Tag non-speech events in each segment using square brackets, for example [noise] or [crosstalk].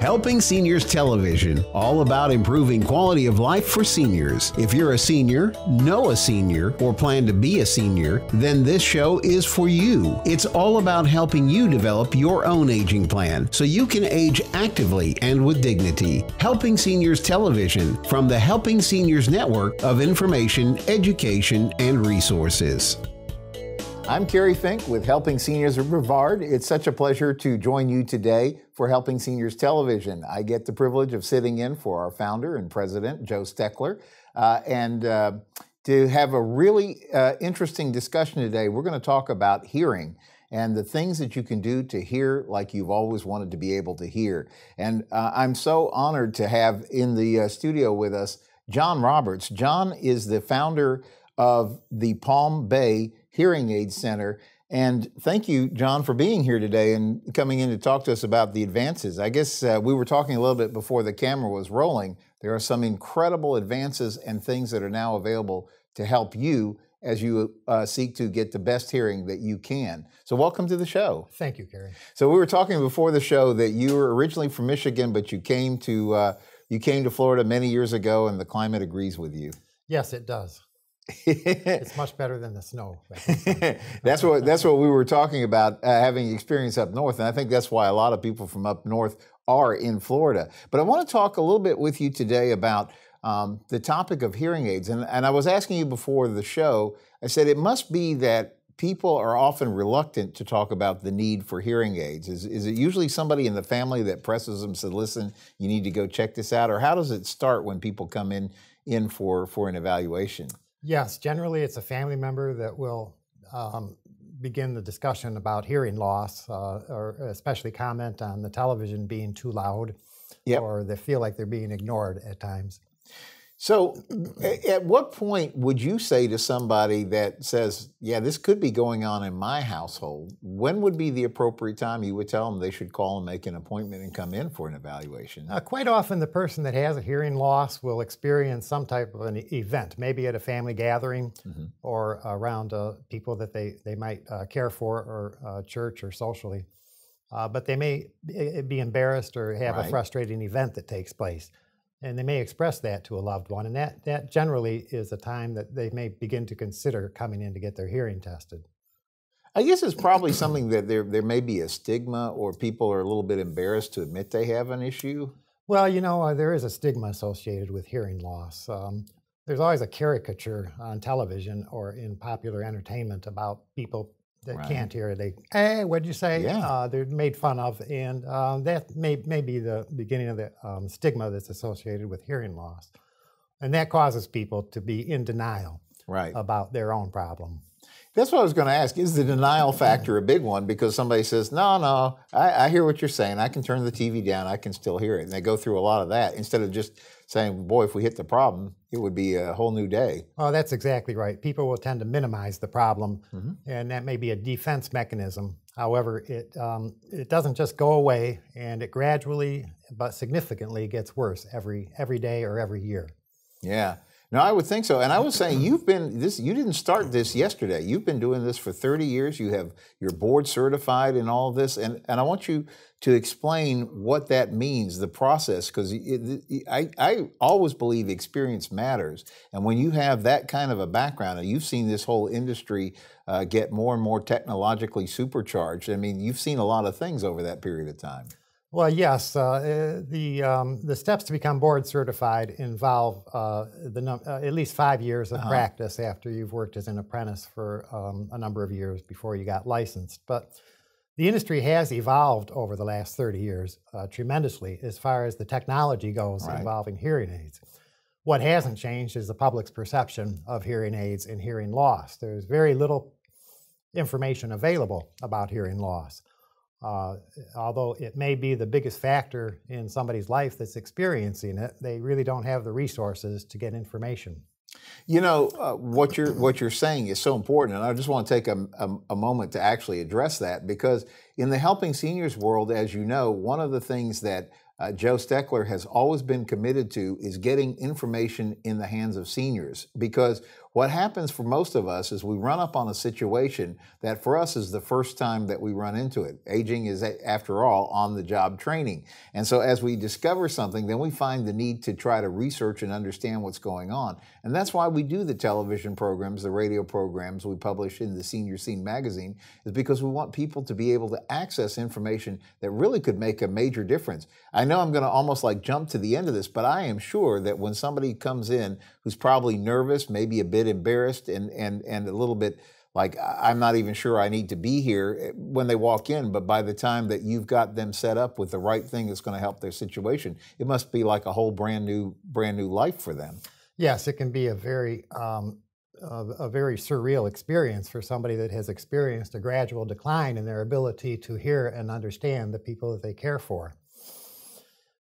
Helping Seniors Television, all about improving quality of life for seniors. If you're a senior, know a senior, or plan to be a senior, then this show is for you. It's all about helping you develop your own aging plan so you can age actively and with dignity. Helping Seniors Television from the Helping Seniors Network of information, education, and resources. I'm Kerry Fink with Helping Seniors of Brevard. It's such a pleasure to join you today for Helping Seniors Television. I get the privilege of sitting in for our founder and president, Joe Steckler, uh, and uh, to have a really uh, interesting discussion today. We're going to talk about hearing and the things that you can do to hear like you've always wanted to be able to hear. And uh, I'm so honored to have in the uh, studio with us John Roberts. John is the founder of the Palm Bay Hearing Aid Center. And thank you, John, for being here today and coming in to talk to us about the advances. I guess uh, we were talking a little bit before the camera was rolling. There are some incredible advances and things that are now available to help you as you uh, seek to get the best hearing that you can. So, welcome to the show. Thank you, Kerry. So, we were talking before the show that you were originally from Michigan, but you came to uh, you came to Florida many years ago, and the climate agrees with you. Yes, it does it's [laughs] much better than the snow. [laughs] that's what that's what we were talking about uh, having experience up north, and I think that's why a lot of people from up north are in Florida. But I want to talk a little bit with you today about um, the topic of hearing aids, and, and I was asking you before the show. I said it must be that people are often reluctant to talk about the need for hearing aids. Is, is it usually somebody in the family that presses them, said, listen, you need to go check this out? Or how does it start when people come in, in for, for an evaluation? Yes, generally it's a family member that will um, begin the discussion about hearing loss, uh, or especially comment on the television being too loud, yep. or they feel like they're being ignored at times. So, at what point would you say to somebody that says, Yeah, this could be going on in my household? When would be the appropriate time you would tell them they should call and make an appointment and come in for an evaluation? Uh, quite often, the person that has a hearing loss will experience some type of an event, maybe at a family gathering mm-hmm. or around uh, people that they, they might uh, care for, or uh, church or socially. Uh, but they may be embarrassed or have right. a frustrating event that takes place and they may express that to a loved one and that, that generally is a time that they may begin to consider coming in to get their hearing tested. I guess it's probably something that there, there may be a stigma or people are a little bit embarrassed to admit they have an issue. Well you know uh, there is a stigma associated with hearing loss. Um, there's always a caricature on television or in popular entertainment about people that right. can't hear. They, hey, what'd you say? Yeah. Uh, they're made fun of, and uh, that may, may be the beginning of the um, stigma that's associated with hearing loss. And that causes people to be in denial right. about their own problem. That's what I was going to ask. Is the denial factor a big one? Because somebody says, no, no, I, I, hear what you're saying. I can turn the TV down. I can still hear it. And they go through a lot of that instead of just saying, boy, if we hit the problem, it would be a whole new day. Oh, that's exactly right. People will tend to minimize the problem, mm-hmm. and that may be a defense mechanism. However, it, um, it doesn't just go away, and it gradually but significantly gets worse every, every day or every year. Yeah. No, I would think so. And I was saying you've been this you didn't start this yesterday. You've been doing this for 30 years. You have you're board certified in all this and and I want you to explain what that means, the process because I I always believe experience matters. And when you have that kind of a background and you've seen this whole industry uh, get more and more technologically supercharged, I mean, you've seen a lot of things over that period of time. Well, yes. Uh, eh, the um, the steps to become board certified involve uh, the num- uh, at least five years of uh-huh. practice after you've worked as an apprentice for um, a number of years before you got licensed. But the industry has evolved over the last 30 years uh, tremendously as far as the technology goes right. involving hearing aids. What hasn't changed is the public's perception of hearing aids and hearing loss. There's very little information available about hearing loss. Uh, although it may be the biggest factor in somebody's life that's experiencing it, they really don't have the resources to get information. You know uh, what you're what you're saying is so important, and I just want to take a, a, a, moment to actually address that because in the helping seniors world, as you know, one of the things that uh, Joe Steckler has always been committed to is getting information in the hands of seniors because what happens for most of us is we run up on a situation that for us is the first time that we run into it. Aging is, after all, on the job training. And so as we discover something, then we find the need to try to research and understand what's going on. And that's why we do the television programs, the radio programs we publish in the Senior Scene magazine, is because we want people to be able to access information that really could make a major difference. I know I'm going to almost like jump to the end of this, but I am sure that when somebody comes in who's probably nervous, maybe a bit embarrassed, and and and a little bit like I'm not even sure I need to be here eh, when they walk in. But by the time that you've got them set up with the right thing that's going to help their situation, it must be like a whole brand new brand new life for them. Yes, it can be a very um, a, a very surreal experience for somebody that has experienced a gradual decline in their ability to hear and understand the people that they care for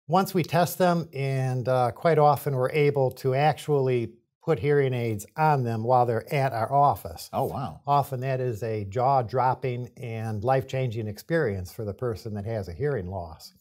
once we test them, and uh, quite often we're able to actually put hearing aids on them while they're at our office. Oh, wow. Often that is a jaw dropping and life changing experience for the person that has a hearing loss.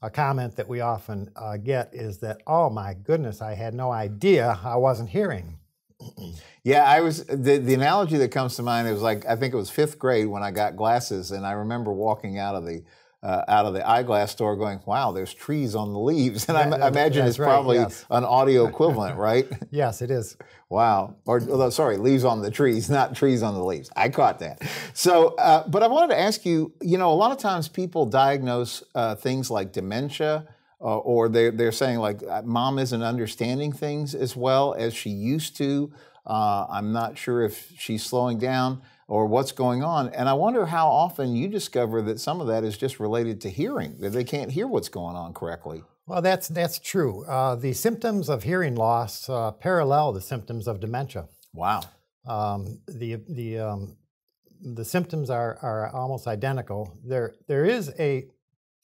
A comment that we often uh, get is that, oh my goodness, I had no idea I wasn't hearing. [clears throat] yeah, I was, the, the analogy that comes to mind, it was like, I think it was fifth grade when I got glasses, and I remember walking out of the uh, out of the eyeglass store going, wow, there's trees on the leaves. [laughs] And I, I, imagine it's right, probably yes. an audio equivalent, [laughs] right? yes, it is. Wow. Or, sorry, leaves on the trees, [laughs] not trees on the leaves. I caught that. So, uh, but I wanted to ask you, you know, a lot of times people diagnose uh, things like dementia. Uh, or they're, they're saying like uh, mom isn't understanding things as well as she used to. Uh, I'm not sure if she's slowing down or what's going on. And I wonder how often you discover that some of that is just related to hearing, that they can't hear what's going on correctly. Well, that's, that's true. Uh, the symptoms of hearing loss uh, parallel the symptoms of dementia. Wow. Um, the, the, um, the symptoms are, are almost identical. There, there is a,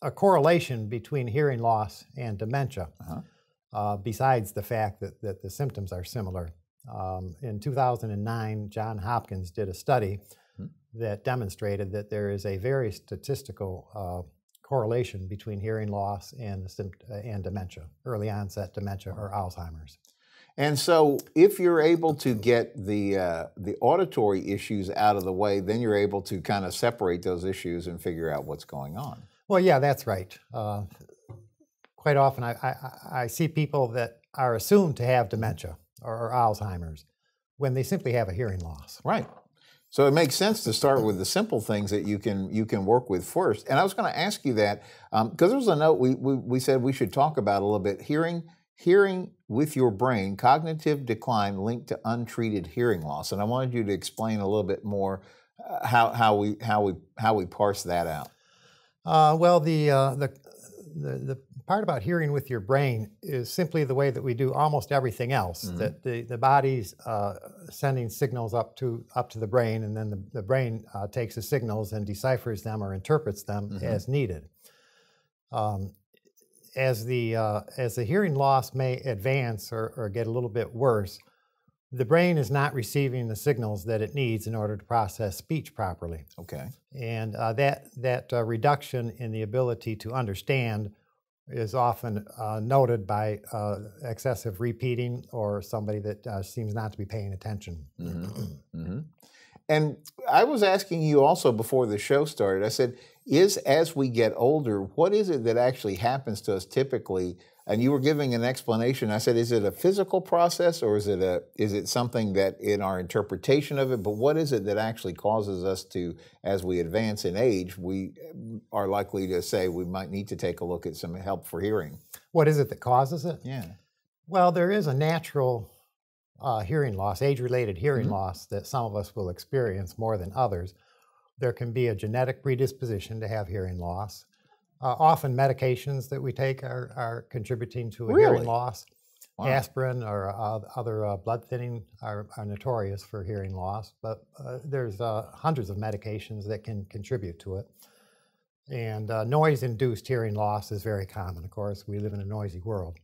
a correlation between hearing loss and dementia, uh-huh. uh, besides the fact that, that the symptoms are similar. Um, in 2009, John Hopkins did a study hmm. that demonstrated that there is a very statistical uh, correlation between hearing loss and, uh, and dementia, early onset dementia or Alzheimer's. And so, if you're able to get the uh, the auditory issues out of the way, then you're able to kind of separate those issues and figure out what's going on. Well, yeah, that's right. Uh, quite often, I, I, I see people that are assumed to have dementia or, or Alzheimer's when they simply have a hearing loss. Right. So it makes sense to start with the simple things that you can you can work with first. And I was going to ask you that because um, there was a note we, we we said we should talk about a little bit hearing hearing with your brain cognitive decline linked to untreated hearing loss. And I wanted you to explain a little bit more uh, how how we how we how we parse that out. Uh, well, the, uh, the the the part about hearing with your brain is simply the way that we do almost everything else. Mm-hmm. That the, the body's uh, sending signals up to up to the brain, and then the, the brain uh, takes the signals and deciphers them or interprets them mm-hmm. as needed. Um, as the uh, as the hearing loss may advance or, or get a little bit worse, the brain is not receiving the signals that it needs in order to process speech properly. Okay. And uh, that that uh, reduction in the ability to understand is often uh, noted by uh, excessive repeating or somebody that uh, seems not to be paying attention. Mm-hmm. [clears throat] mm-hmm. And I was asking you also before the show started, I said, is as we get older, what is it that actually happens to us typically and you were giving an explanation. I said, is it a physical process or is it a is it something that in our interpretation of it? But what is it that actually causes us to, as we advance in age, we are likely to say we might need to take a look at some help for hearing? What is it that causes it? Yeah. Well, there is a natural uh, hearing loss, age-related hearing mm-hmm. loss that some of us will experience more than others. There can be a genetic predisposition to have hearing loss. Uh, often medications that we take are, are contributing to a really? hearing loss. Wow. Aspirin or uh, other uh, blood thinning are, are, notorious for hearing loss, but uh, there's uh, hundreds of medications that can contribute to it. And uh, noise induced hearing loss is very common, of course. We live in a noisy world.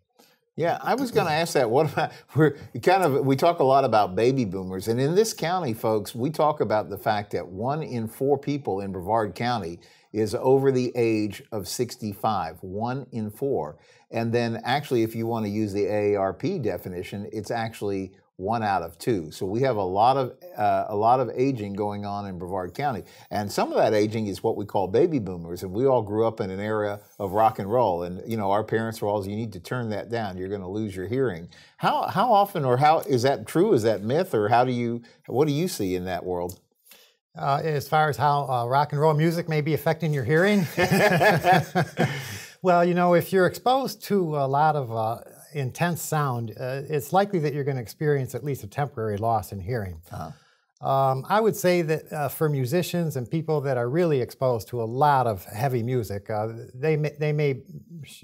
Yeah, I was going to ask that. What about [laughs] we're kind of we talk a lot about baby boomers, and in this county, folks, we talk about the fact that one in four people in Brevard County is over the age of 65. One in four, and then actually, if you want to use the AARP definition, it's actually one out of two. So we have a lot of uh, a lot of aging going on in Brevard County, and some of that aging is what we call baby boomers. And we all grew up in an era of rock and roll, and you know our parents were always, "You need to turn that down. You're going to lose your hearing." How how often or how is that true? Is that myth, or how do you what do you see in that world? Uh, as far as how uh, rock and roll music may be affecting your hearing. [laughs] [laughs] well, you know, if you're exposed to a lot of uh, intense sound, uh, it's likely that you're going to experience at least a temporary loss in hearing. Uh-huh. Um, I would say that uh, for musicians and people that are really exposed to a lot of heavy music, uh, they may, they may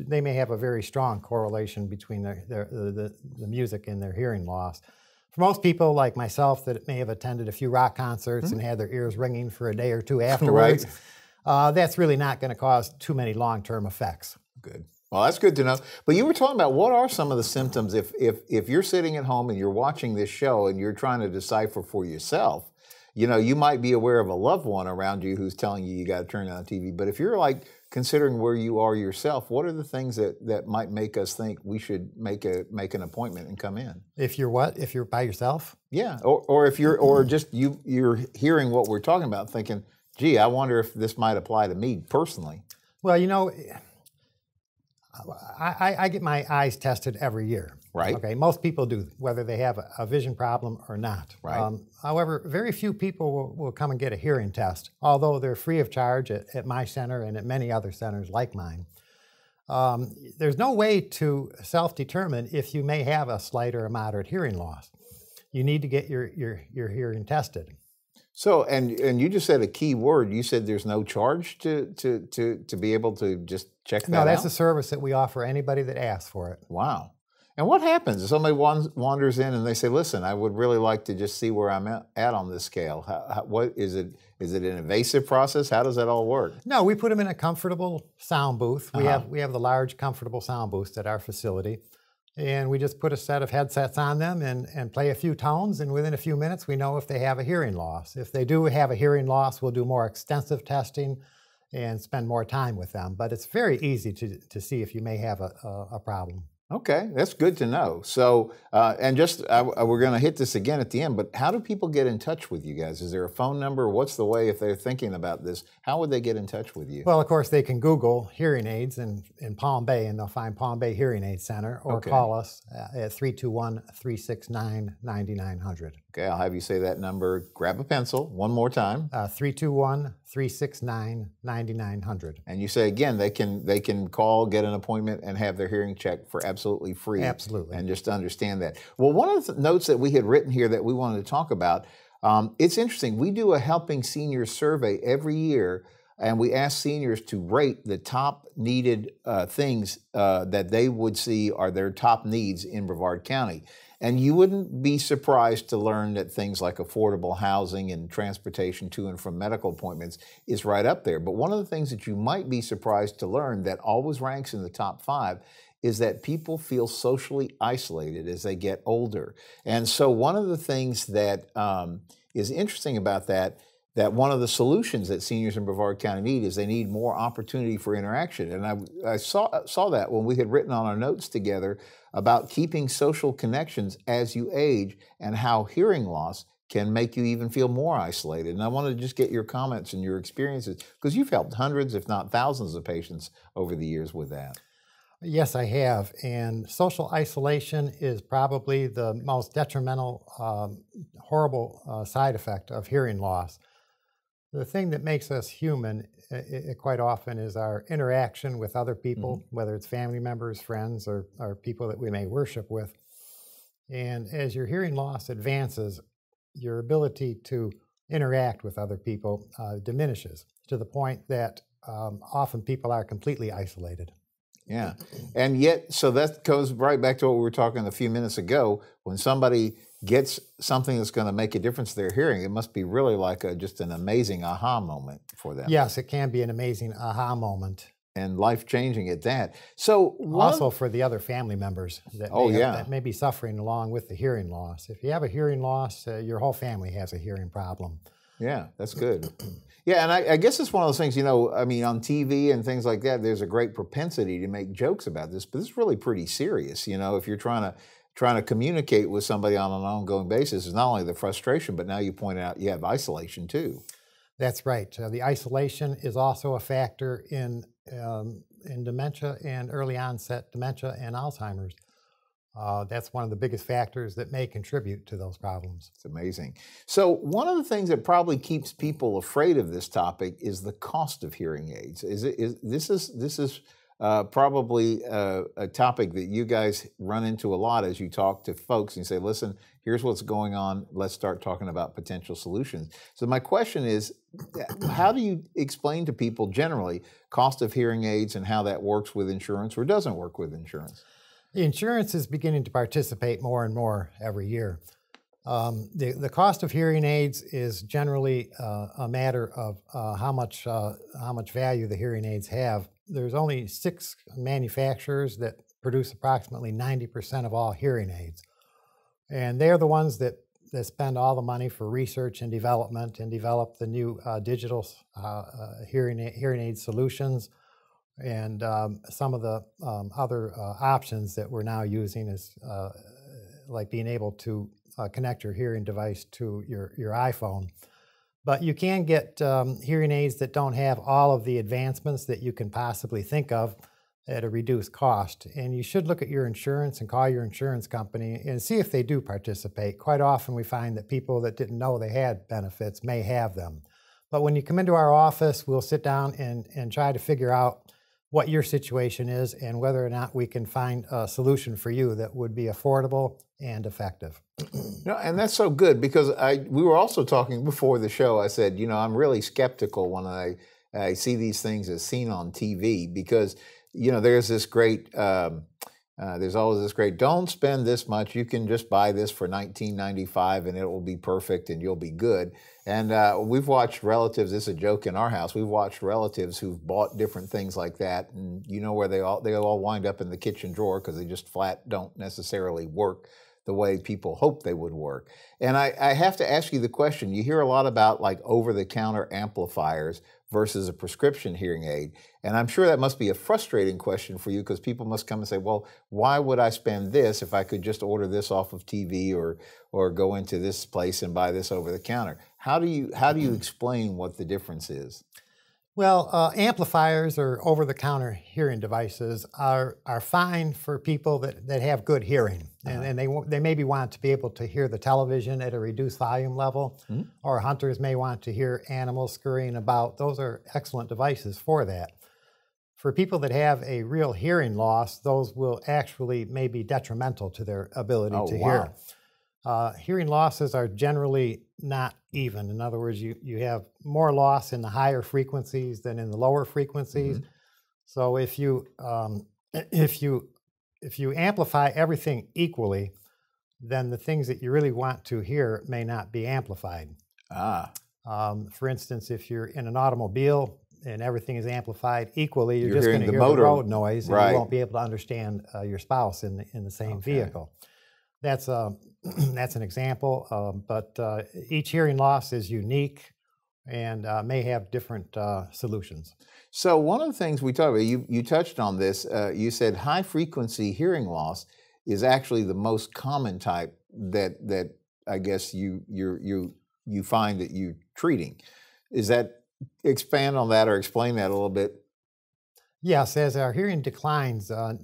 they may have a very strong correlation between their, their, the, the music and their hearing loss. For most people, like myself, that may have attended a few rock concerts mm-hmm. and had their ears ringing for a day or two [laughs] afterwards, right. uh, that's really not going to cause too many long term effects. Good. Well, that's good to know. But you were talking about what are some of the symptoms if if if you're sitting at home and you're watching this show and you're trying to decipher for yourself. You know, you might be aware of a loved one around you who's telling you you got to turn on TV. But if you're like considering where you are yourself, what are the things that that might make us think we should make a make an appointment and come in? If you're what? If you're by yourself? Yeah, or or if you're or just you you're hearing what we're talking about, thinking, "Gee, I wonder if this might apply to me personally." Well, you know I, I, get my eyes tested every year. Right. Okay. Most people do, whether they have a, a vision problem or not. Right. Um, however, very few people will, will, come and get a hearing test, although they're free of charge at, at my center and at many other centers like mine. Um, there's no way to self-determine if you may have a slight or a moderate hearing loss. You need to get your, your, your hearing tested. So, and and you just said a key word. You said there's no charge to to to to be able to just check that No, that's out? a service that we offer anybody that asks for it. Wow. And what happens if somebody wanders in and they say, "Listen, I would really like to just see where I'm at on this scale." How, how, what is it? Is it an invasive process? How does that all work? No, we put them in a comfortable sound booth. We uh-huh. have we have the large, comfortable sound booth at our facility and we just put a set of headsets on them and, and play a few tones and within a few minutes we know if they have a hearing loss. If they do have a hearing loss we'll do more extensive testing and spend more time with them. But it's very easy to, to see if you may have a, a, a problem Okay, that's good to know. So, uh, and just uh, we're going to hit this again at the end, but how do people get in touch with you guys? Is there a phone number? What's the way if they're thinking about this? How would they get in touch with you? Well, of course, they can Google hearing aids in, in Palm Bay and they'll find Palm Bay Hearing Aid Center or okay. call us at 321 369 9900. Okay, I'll have you say that number. Grab a pencil one more time. Uh, 321 369 9900. And you say again, they can they can call, get an appointment, and have their hearing checked for absolutely free. Absolutely. And just understand that. Well, one of the notes that we had written here that we wanted to talk about, um, it's interesting. We do a helping seniors survey every year, and we ask seniors to rate the top needed uh, things uh, that they would see are their top needs in Brevard County. And you wouldn't be surprised to learn that things like affordable housing and transportation to and from medical appointments is right up there. But one of the things that you might be surprised to learn that always ranks in the top five is that people feel socially isolated as they get older. And so, one of the things that um, is interesting about that that one of the solutions that seniors in Brevard County need is they need more opportunity for interaction. And I, I saw, saw that when we had written on our notes together about keeping social connections as you age and how hearing loss can make you even feel more isolated. And I wanted to just get your comments and your experiences because you've helped hundreds, if not thousands, of patients over the years with that. Yes, I have. And social isolation is probably the most detrimental, um, horrible uh, side effect of hearing loss. The thing that makes us human it quite often is our interaction with other people, mm-hmm. whether it's family members, friends, or, or people that we may worship with. And as your hearing loss advances, your ability to interact with other people uh, diminishes to the point that um, often people are completely isolated. Yeah. And yet, so that goes right back to what we were talking a few minutes ago. When somebody gets something that's going to make a difference to their hearing, it must be really like a, just an amazing aha moment for them. Yes, it can be an amazing aha moment. and life changing at that. So also for the other family members that oh may, yeah that may be suffering along with the hearing loss. If you have a hearing loss, uh, your whole family has a hearing problem. Yeah, that's good. [clears throat] Yeah, and I, I, guess it's one of those things, you know, I mean, on TV and things like that, there's a great propensity to make jokes about this, but this is really pretty serious. You know, if you're trying to trying to communicate with somebody on an ongoing basis, is not only the frustration, but now you point out you have isolation too. That's right. Uh, the isolation is also a factor in um, in dementia and early onset dementia and Alzheimer's. Uh, that's one of the biggest factors that may contribute to those problems. It's amazing. So, one of the things that probably keeps people afraid of this topic is the cost of hearing aids. Is it is this is this is uh, probably a, a, topic that you guys run into a lot as you talk to folks and say, "Listen, here's what's going on. Let's start talking about potential solutions." So, my question is, how do you explain to people generally cost of hearing aids and how that works with insurance or doesn't work with insurance? The insurance is beginning to participate more and more every year. Um, the, the cost of hearing aids is generally uh, a matter of uh, how much uh, how much value the hearing aids have. There's only six manufacturers that produce approximately 90% of all hearing aids, and they're the ones that that spend all the money for research and development and develop the new uh, digital uh, uh, hearing hearing aid solutions and um, some of the um, other uh, options that we're now using is uh, like being able to uh, connect your hearing device to your, your iPhone. But you can get um, hearing aids that don't have all of the advancements that you can possibly think of at a reduced cost. And you should look at your insurance and call your insurance company and see if they do participate. Quite often we find that people that didn't know they had benefits may have them. But when you come into our office, we'll sit down and, and try to figure out what your situation is and whether or not we can find a solution for you that would be affordable and effective. no, and that's so good because I we were also talking before the show. I said, you know, I'm really skeptical when I I see these things as seen on TV because you know there's this great. Um, uh, there's always this great, don't spend this much. You can just buy this for 19.95 and it will be perfect and you'll be good. And uh, we've watched relatives, this is a joke in our house, we've watched relatives who've bought different things like that. And you know where they all, they all wind up in the kitchen drawer because they just flat don't necessarily work the way people hope they would work. And I, I have to ask you the question you hear a lot about like over the counter amplifiers versus a prescription hearing aid. And I'm sure that must be a frustrating question for you because people must come and say, well, why would I spend this if I could just order this off of TV or, or go into this place and buy this over the counter? How do you, how do you explain what the difference is? Well, uh, amplifiers or over the counter hearing devices are, are fine for people that, that have good hearing. And, uh-huh. and they, they maybe want to be able to hear the television at a reduced volume level, mm-hmm. or hunters may want to hear animals scurrying about. Those are excellent devices for that. For people that have a real hearing loss, those will actually may be detrimental to their ability oh, to wow. hear. Uh, hearing losses are generally not even. In other words, you, you have more loss in the higher frequencies than in the lower frequencies. Mm-hmm. So if you um, [clears throat] if you if you amplify everything equally, then the things that you really want to hear may not be amplified. Ah. Um, for instance, if you're in an automobile and everything is amplified equally, you're, you're just going to hear motor. the road noise, and right. you won't be able to understand uh, your spouse in the in the same okay. vehicle. That's a [clears throat] that's an example, um, but uh, each hearing loss is unique and uh, may have different uh, solutions. So one of the things we talked about, you, you touched on this, uh, you said high frequency hearing loss is actually the most common type that, that I guess you, you you, you find that you're treating. Is that, expand on that or explain that a little bit? Yes, as our hearing declines, uh,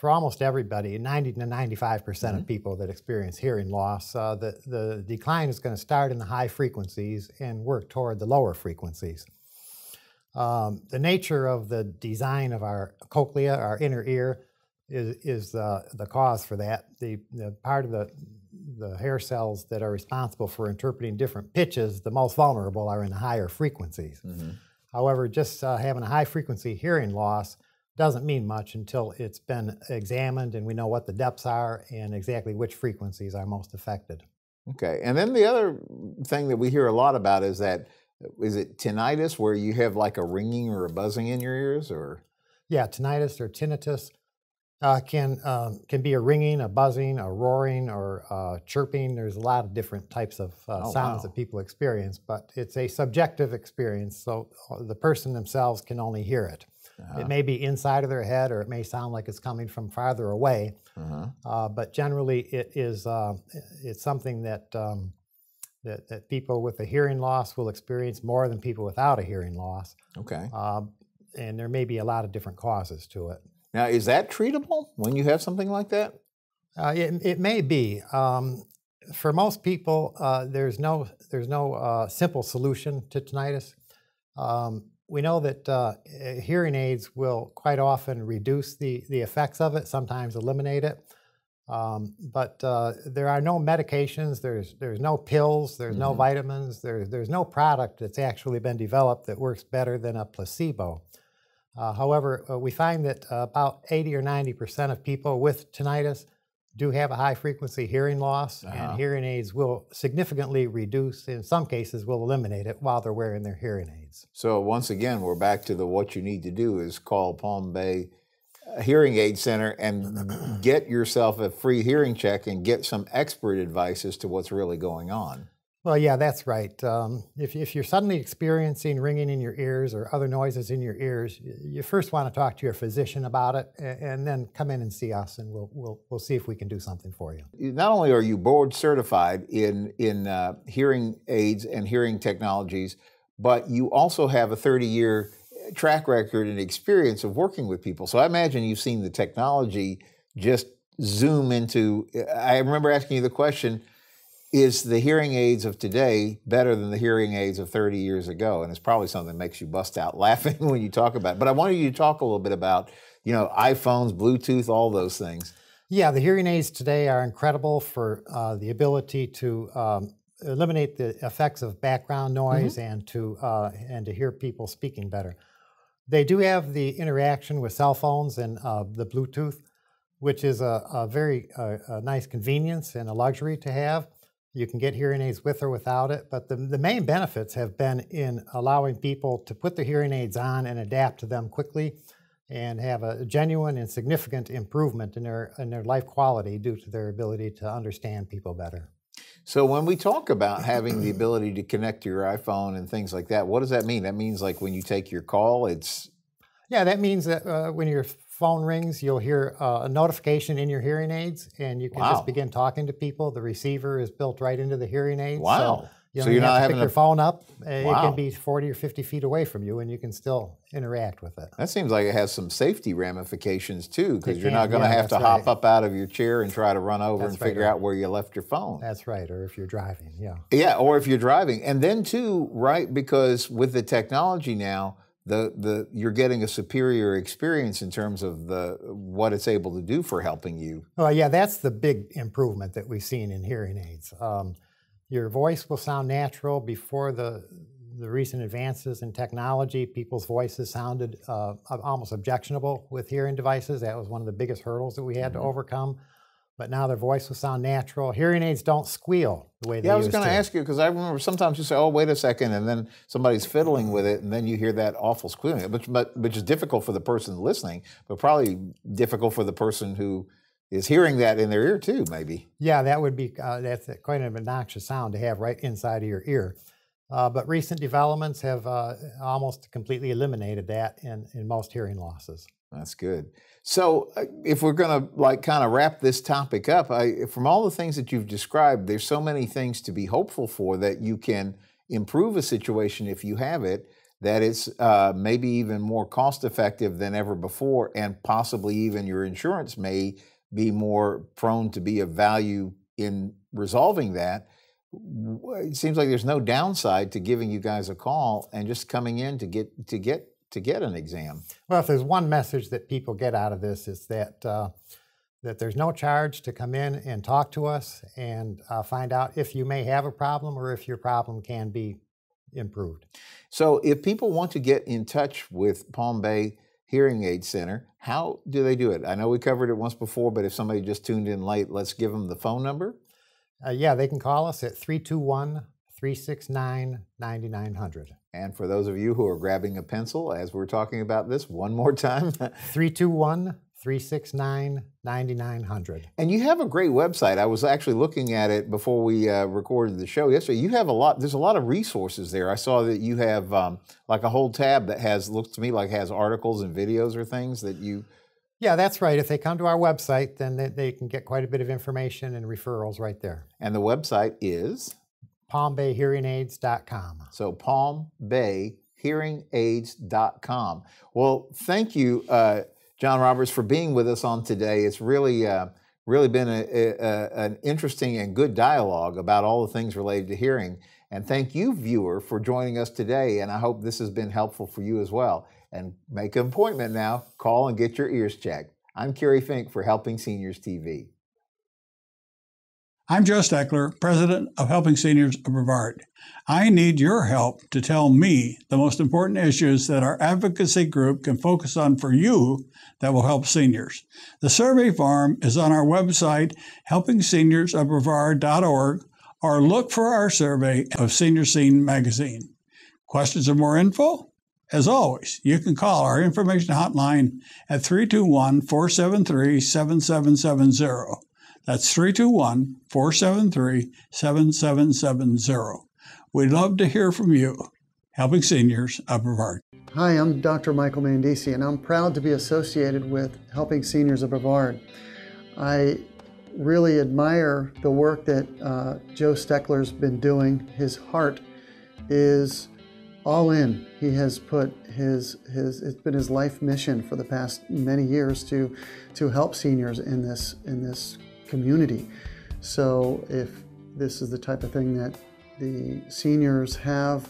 for almost everybody, 90 to 95 percent mm-hmm. of people that experience hearing loss, uh, the, the decline is going to start in the high frequencies and work toward the lower frequencies. Um, the nature of the design of our cochlea, our inner ear, is, is uh, the cause for that. The, the part of the, the hair cells that are responsible for interpreting different pitches, the most vulnerable are in the higher frequencies. Mm-hmm. However, just uh, having a high frequency hearing loss doesn't mean much until it's been examined and we know what the depths are and exactly which frequencies are most affected. Okay, and then the other thing that we hear a lot about is that is it tinnitus where you have like a ringing or a buzzing in your ears, or Yeah, tinnitus or tinnitus uh, can um, can be a ringing, a buzzing, a roaring, or uh, chirping. There's a lot of different types of uh, Oh, sounds wow. that people experience, but it's a subjective experience. So uh, the person themselves can only hear it. Uh-huh. It may be inside of their head, or it may sound like it's coming from farther away. Uh-huh. Uh, but generally, it is uh, it's something that, um, that that people with a hearing loss will experience more than people without a hearing loss, okay. uh, and there may be a lot of different causes to it. Now, is that treatable when you have something like that? Uh, it, it may be. Um, for most people, uh, there's no there's no uh, simple solution to tinnitus. Um, we know that uh, eh, hearing aids will quite often reduce the the effects of it, sometimes eliminate it. Um, but uh, there are no medications. There's there's no pills. There's no Mhm. vitamins. There's there's no product that's actually been developed that works better than a placebo. Uh, however, uh, we find that uh, about 80 or 90 percent of people with tinnitus do have a high frequency hearing loss, Uh-huh. and hearing aids will significantly reduce, in some cases, will eliminate it while they're wearing their hearing aids. So once again, we're back to the what you need to do is call Palm Bay uh, Hearing Aid Center and [clears throat] get yourself a free hearing check and get some expert advice as to what's really going on. Well, yeah, that's right. Um, if, if you're suddenly experiencing ringing in your ears or other noises in your ears, you first want to talk to your physician about it, a- and then come in and see us, and we'll we'll we'll see if we can do something for you. Not only are you board certified in in uh, hearing aids and hearing technologies, but you also have a 30 year track record and experience of working with people. So I imagine you've seen the technology just zoom into. I remember asking you the question is the hearing aids of today better than the hearing aids of 30 years ago? And it's probably something that makes you bust out [laughs] laughing when you talk about it. But I wanted you to talk a little bit about, you know, iPhones, Bluetooth, all those things. Yeah, the hearing aids today are incredible for uh, the ability to um, eliminate the effects of background noise and to uh, and to hear people speaking better. They do have the interaction with cell phones and uh, the Bluetooth, which is a, a very uh, a nice convenience and a luxury to have. You can get hearing aids with or without it, but the, the main benefits have been in allowing people to put their hearing aids on and adapt to them quickly and have a genuine and significant improvement in their in their life quality due to their ability to understand people better. So when we talk about having the ability to connect to your iPhone and things like that, what does that mean? That means like when you take your call, it's Yeah, that means that uh, when your phone rings, you'll hear uh, a notification in your hearing aids, and you can Wow. just begin talking to people. The receiver is built right into the hearing aids. Wow. So you so you're not have to having pick your phone up. Uh, It can be 40 or 50 feet away from you, and you can still interact with it. that seems like it has some safety ramifications too, because you're not going to yeah, have to that's hop up out of your chair and try to run over That's and right, figure right. out where you left your phone. That's right. Or if you're driving, yeah. Yeah, or if you're driving, and then too, right? Because with the technology now, the the you're getting a superior experience in terms of the what it's able to do for helping you. Well, yeah, that's the big improvement that we've seen in hearing aids. Um, your voice will sound natural. Before the the recent advances in technology, people's voices sounded uh, almost objectionable with hearing devices. That was one of the biggest hurdles that we had Mhm. to overcome. But now their voice will sound natural. Hearing aids don't squeal the way they Yeah, I was going to. ask you because I remember sometimes you say, "Oh, wait a second, and then somebody's fiddling with it, and then you hear that awful squealing, which but which is difficult for the person listening, but probably difficult for the person who is hearing that in their ear too, maybe. Yeah, that would be uh, that's quite an obnoxious sound to have right inside of your ear. Uh, but recent developments have uh, almost completely eliminated that in, in most hearing losses. That's good. So, uh, if we're going to like kind of wrap this topic up, I, from all the things that you've described, there's so many things to be hopeful for that you can improve a situation if you have it. That it's uh, maybe even more cost effective than ever before, and possibly even your insurance may be more prone to be of value in resolving that. It seems like there's no downside to giving you guys a call and just coming in to get to get to get an exam. Well, if there's one message that people get out of this, it's that uh, that there's no charge to come in and talk to us and uh, find out if you may have a problem or if your problem can be improved. So, if people want to get in touch with Palm Bay Hearing Aid Center, how do they do it? I know we covered it once before, but if somebody just tuned in late, let's give them the phone number. Uh, yeah, they can call us at 321 369 9900. And for those of you who are grabbing a pencil as we're talking about this, one more time [laughs] 321 369 9900. And you have a great website. I was actually looking at it before we uh, recorded the show yesterday. You have a lot, there's a lot of resources there. I saw that you have um, like a whole tab that has, looks to me like has articles and videos or things that you. Yeah, that's right. If they come to our website, then they, they can get quite a bit of information and referrals right there. And the website is? PalmBayHearingAids.com. So PalmBayHearingAids.com. Well, thank you. Uh, John Roberts, for being with us on today. It's really, uh, really been a, a, an interesting and good dialogue about all the things related to hearing. And thank you, viewer, for joining us today. And I hope this has been helpful for you as well. And make an appointment now. Call and get your ears checked. I'm Kerry Fink for Helping Seniors TV. I'm Joe Steckler, president of Helping Seniors of Brevard. I need your help to tell me the most important issues that our advocacy group can focus on for you that will help seniors. The survey form is on our website, helpingseniorsofbrevard.org, or look for our survey of Senior Scene magazine. Questions or more info? As always, you can call our information hotline at 321 473 7770. That's 321 473 7770. We'd love to hear from you, helping seniors of Brevard. Hi, I'm Dr. Michael Mandisi, and I'm proud to be associated with Helping Seniors of Brevard. I really admire the work that uh, Joe Steckler's been doing. His heart is all in. He has put his his it's been his life mission for the past many years to to help seniors in this in this community. So if this is the type of thing that the seniors have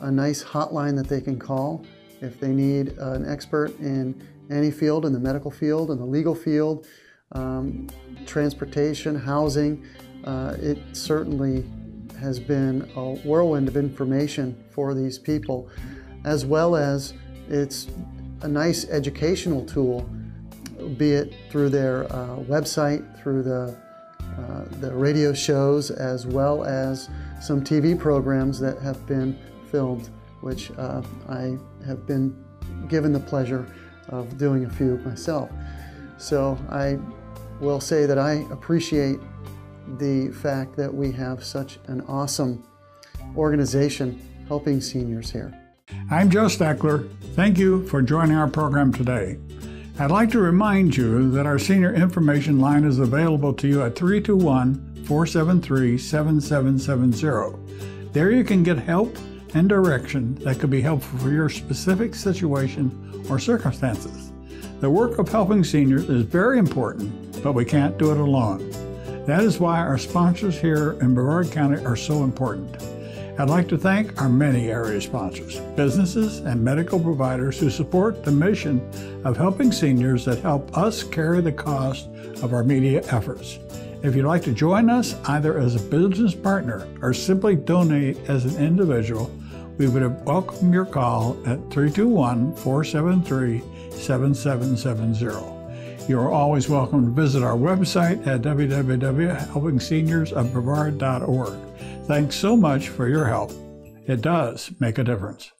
a nice hotline that they can call if they need an expert in any field, in the medical field, in the legal field, um, transportation, housing. Uh, it certainly has been a whirlwind of information for these people, as well as it's a nice educational tool, be it through their uh, website, through the, uh, the radio shows, as well as some TV programs that have been filmed, which uh, I have been given the pleasure of doing a few myself. So I will say that I appreciate the fact that we have such an awesome organization helping seniors here. I'm Joe Steckler. Thank you for joining our program today. I'd like to remind you that our senior information line is available to you at 321 473 7770. There you can get help and direction that could be helpful for your specific situation or circumstances. The work of helping seniors is very important, but we can't do it alone. That is why our sponsors here in Brevard County are so important. I'd like to thank our many area sponsors, businesses, and medical providers who support the mission of helping seniors that help us carry the cost of our media efforts. If you'd like to join us either as a business partner or simply donate as an individual, we would welcome your call at 321 473 7770. You are always welcome to visit our website at www.helpingseniorsofbrevard.org. Thanks so much for your help. It does make a difference.